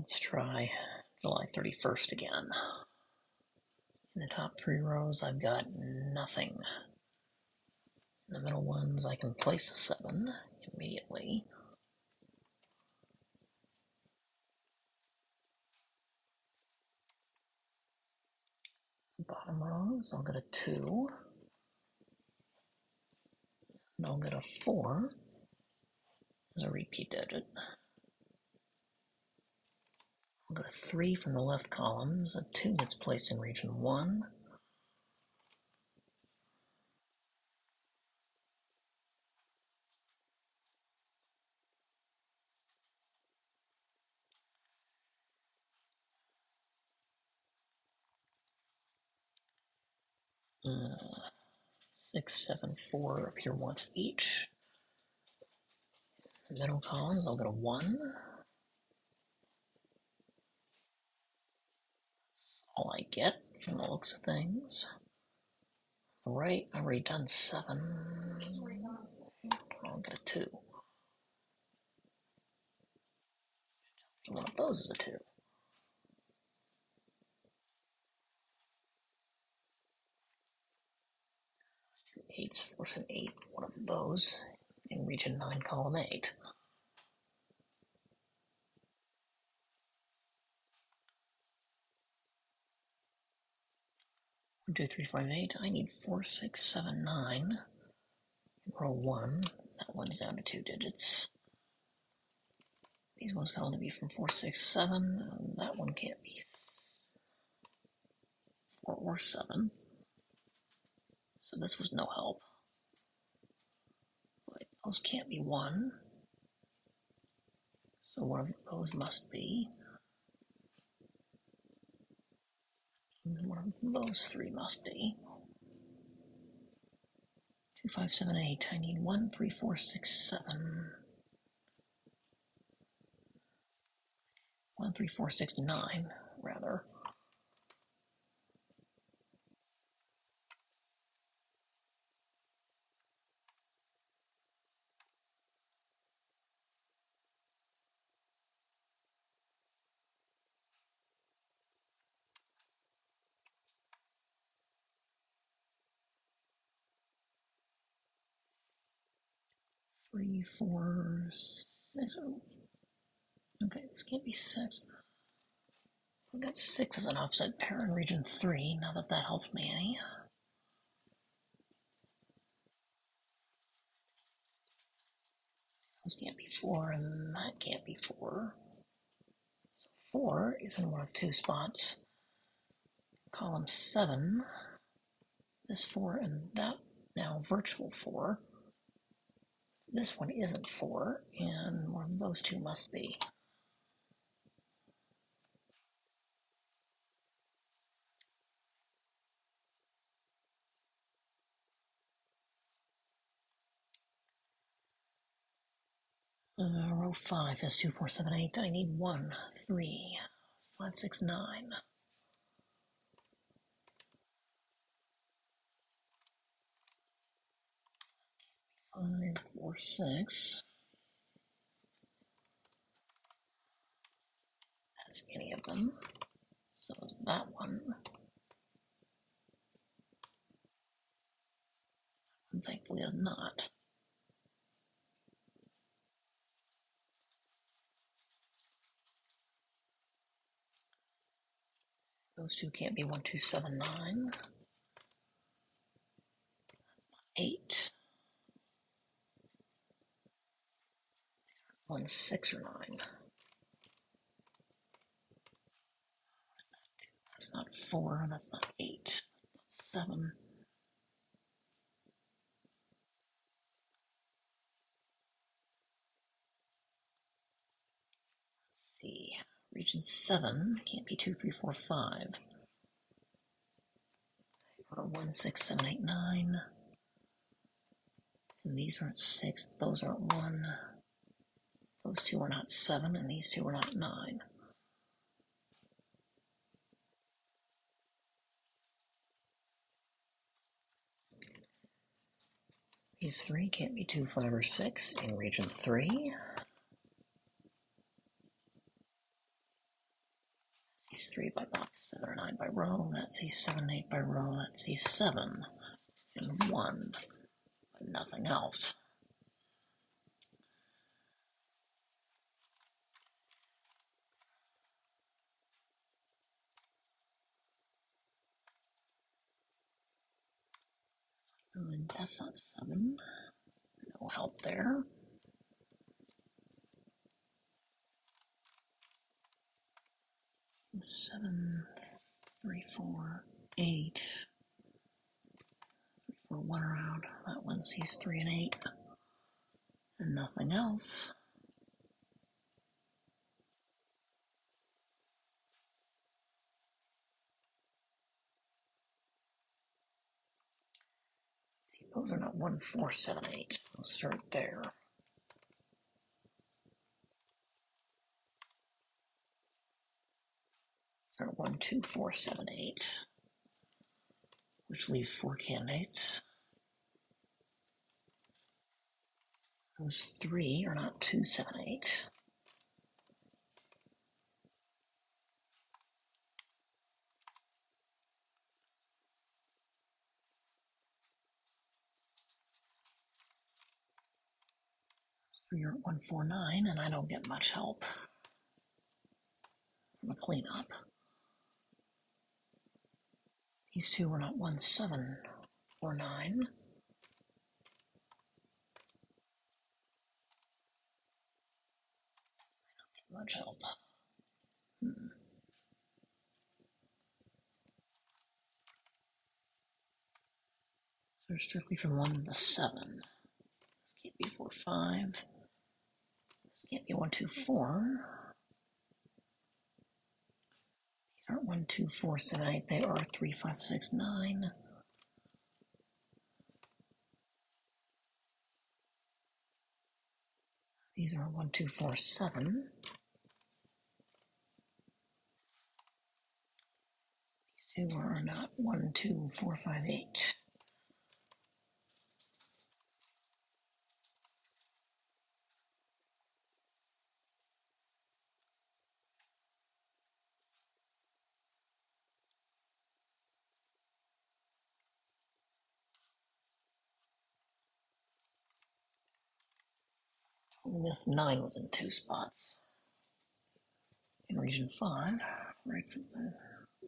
Let's try July 31st again. In the top three rows, I've got nothing. In the middle ones, I can place a 7 immediately. Bottom rows, I'll get a 2. And I'll get a 4 as a repeat digit. I'll get a 3 from the left columns, a 2 that's placed in region 1. Uh, six, seven, four appear once each. Middle columns, I'll get a 1. All I get from the looks of things. Right, I've already done seven. I'll get a two. One of those is a two. Two eights force an eight, one of those in region nine, column eight. One, two, three, five, eight. I need four, six, seven, nine. Row one. That one's down to two digits. These ones can only be from four, six, seven. And that one can't be four or seven. So this was no help. But those can't be one. So one of those must be. One of those three must be. Two, five, seven, eight. I need one, three, four, six, seven. One, three, four, six, nine, rather. Three, four, six. Okay, this can't be six. We've got six as an offset pair in region three, now that that helps me any. This can't be four, and that can't be four. So four is in one of two spots. Column seven, this four and that now virtual four. This one isn't four, and one of those two must be. Uh, row five has two, four, seven, eight. I need one, three, five, six, nine. Five, four, six. That's any of them. So is that one. And thankfully is not. Those two can't be one, two, seven, nine. Eight. One, six, or nine. That's not four, that's not eight. That's seven. Let's see. Region seven can't be two, three, four, five. Or one, six, seven, eight, nine. And these aren't six, those aren't one. Those two are not seven, and these two are not nine. These three can't be two, five, or six in region three. C3 by box, 7 or 9 by row. That's C7, 8 by row. That's C7 and 1, but nothing else. Oh, and that's not 7. No help there. Seven, three, four, eight. Three, four, one around. That one sees three and eight. And nothing else. Those are not one, four, seven, eight. I'll start there. Start one, two, four, seven, eight. Which leaves four candidates. Those three are not two, seven, eight. One, four, nine, and I don't get much help from a cleanup. These two are not one, seven, or nine. Much help. Hmm. So strictly from one to seven. This can't be four, five. Can't be one, two, four. These aren't one, two, four, seven, eight. They are three, five, six, nine. These are one, two, four, seven. These two are not one, two, four, five, eight. This nine was in two spots. In region five, right from the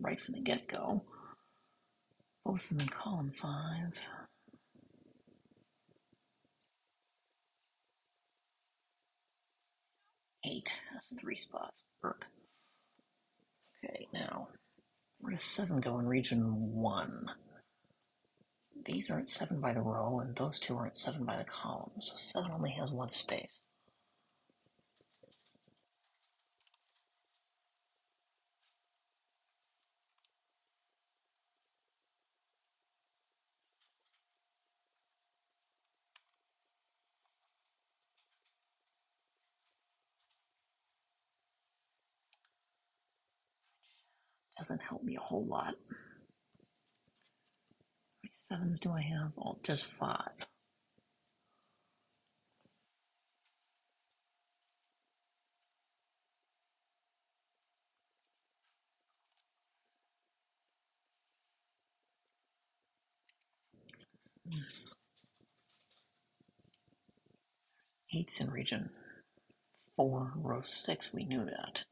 right from the get-go. Both of them in column five. Eight. That's three spots. Burke. Okay, now where does seven go in region one? These aren't seven by the row, and those two aren't seven by the column. So seven only has one space. Doesn't help me a whole lot. How many sevens do I have? Oh, just five. Eights in region four, row six. We knew that.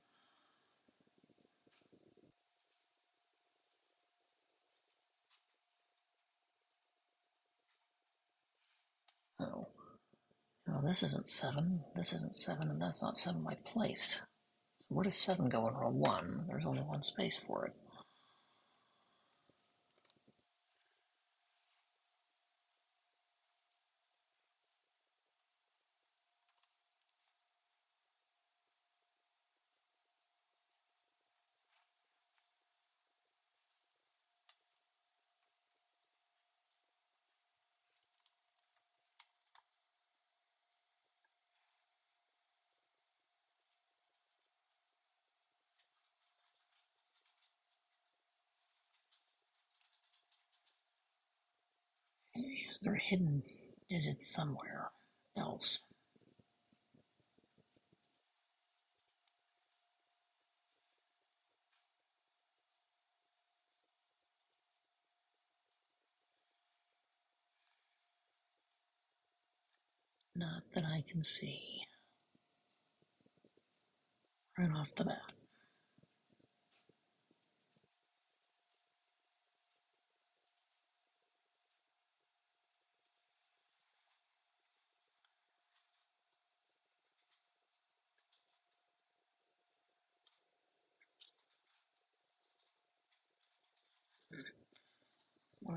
Oh. No, this isn't seven. This isn't seven, and that's not seven by place. So where does seven go in row one? There's only one space for it. Is there hidden digits somewhere else? Not that I can see. Right off the bat.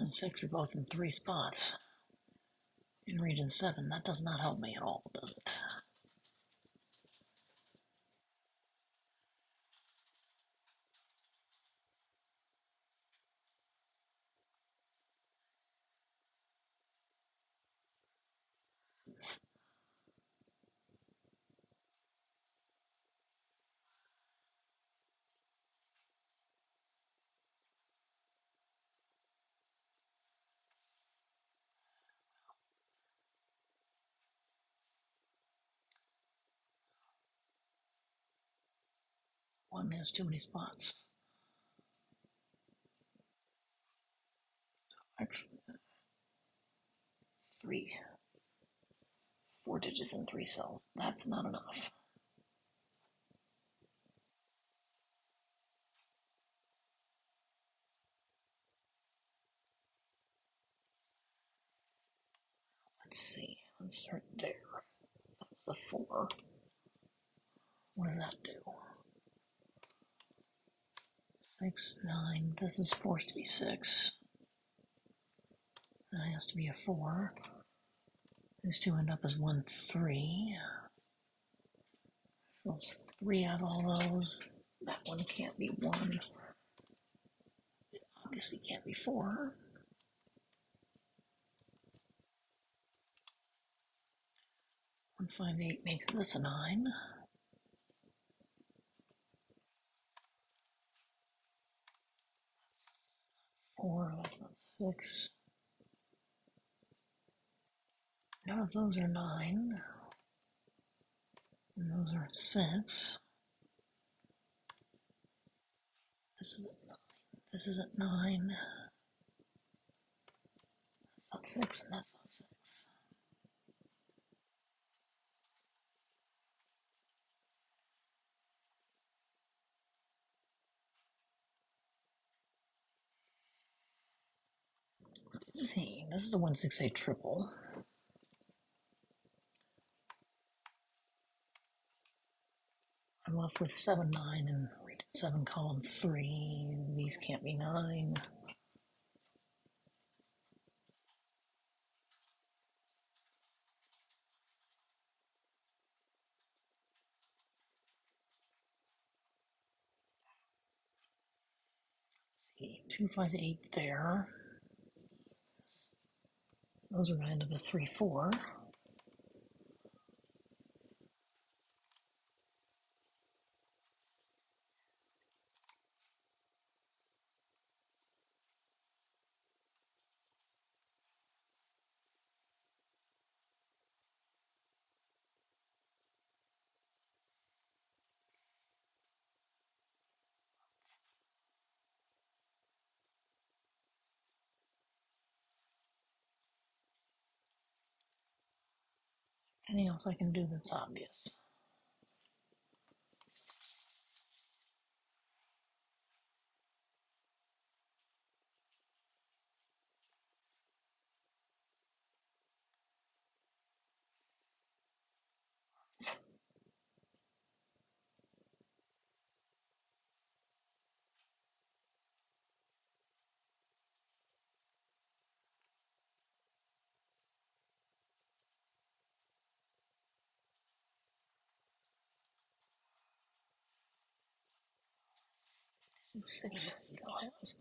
And six are both in three spots. In region seven, that does not help me at all, does it? One has too many spots. Actually, three. Four digits and three cells. That's not enough. Let's see. Let's start there. That was a four. What does that do? Six, nine. This is forced to be six. That has to be a four. These two end up as one, three. Those three out of all those. That one can't be one. It obviously can't be four. One five eight makes this a nine. Four, that's not six. None of those are nine. And those are six. This is at nine. This is at nine. That's not six, and that's not six. Let's see. This is six eight triple. I'm left with seven nine and region seven column three. These can't be nine. See, two five eight there. Those are end up as three four. Anything else I can do that's obvious? Six has.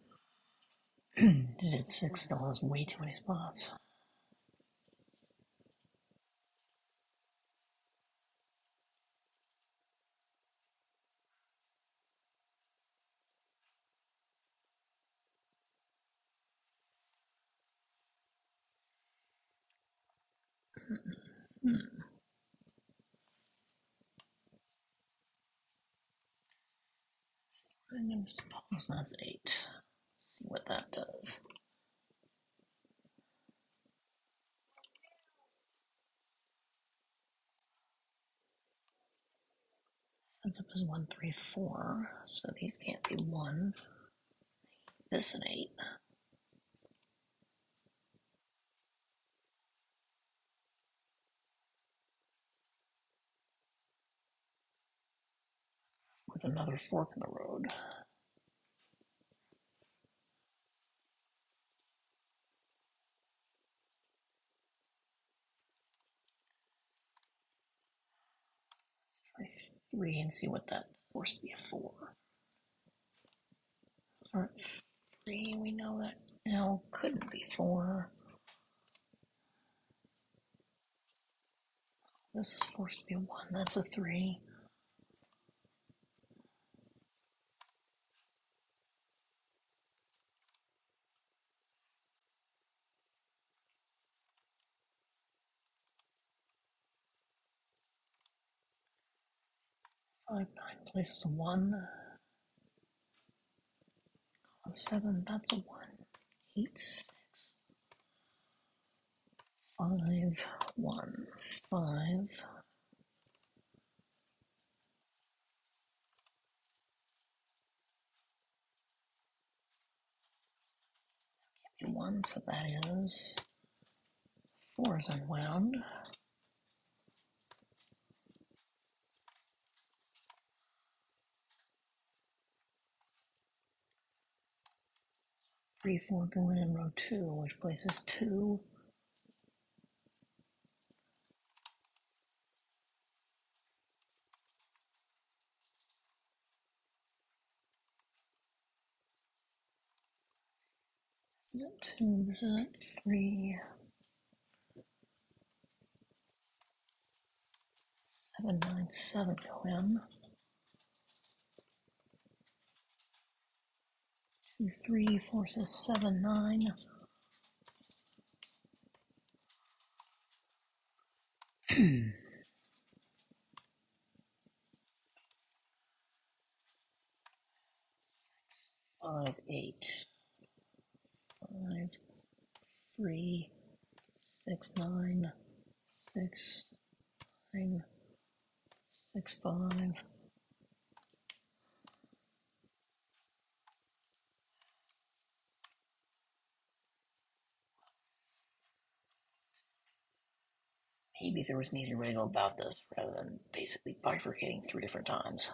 Digit six has way too many spots. Hmm. and I suppose that's 8. Let's see what that does. Sends up as one, three, four. so these can't be 1. This an 8. With another fork in the road. Try three and see what that force to be a four. Or three, we know that now couldn't be four. This is forced to be a one. That's a three. Five, places one. On seven, that's a one. Eight, six. Five, one, five. One, so that is four is unwound. Three, four going in row two, which places two. This isn't two, this isn't three. Seven, nine, seven go in. Two, three, forces seven, nine. Five, eight. Five, three, six, nine, six, nine, six, five. Maybe there was an easier way to go about this rather than basically bifurcating three different times.